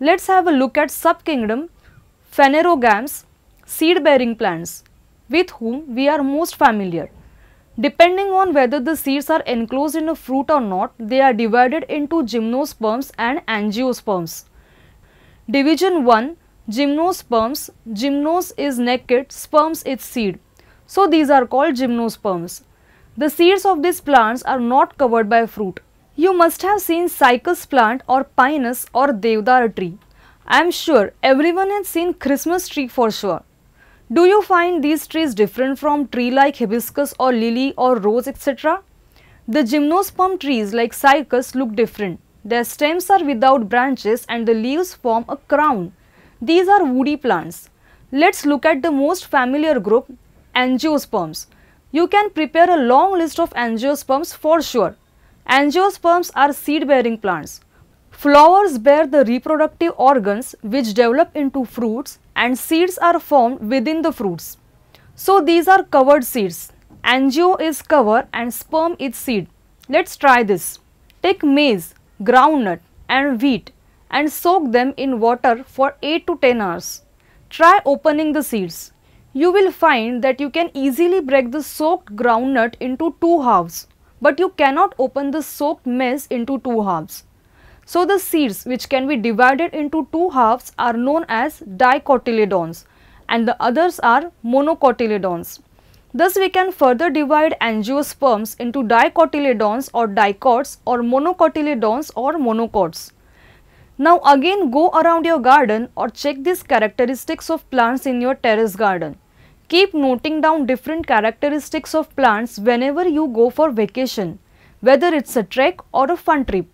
Let's have a look at subkingdom Phanerogams, seed-bearing plants, with whom we are most familiar. Depending on whether the seeds are enclosed in a fruit or not, they are divided into gymnosperms and angiosperms. Division 1 Gymnosperms Gymnos is naked, sperms is seed. So these are called gymnosperms. The seeds of these plants are not covered by fruit. You must have seen cycas plant or pinus or devdara tree. I am sure everyone has seen Christmas tree for sure. Do you find these trees different from tree like hibiscus or lily or rose etc.? The gymnosperm trees like cycas look different. Their stems are without branches and the leaves form a crown. These are woody plants. Let's look at the most familiar group, angiosperms. You can prepare a long list of angiosperms for sure. Angiosperms are seed-bearing plants. Flowers bear the reproductive organs which develop into fruits and seeds are formed within the fruits. So these are covered seeds. Angio is cover and sperm is seed. Let's try this. Take maize, groundnut and wheat and soak them in water for 8 to 10 hours. Try opening the seeds. You will find that you can easily break the soaked groundnut into two halves, but you cannot open the soaked maize into two halves. So the seeds which can be divided into two halves are known as dicotyledons and the others are monocotyledons. Thus we can further divide angiosperms into dicotyledons or dicots or monocotyledons or monocots. Now again go around your garden or check these characteristics of plants in your terrace garden. Keep noting down different characteristics of plants whenever you go for vacation, whether it's a trek or a fun trip.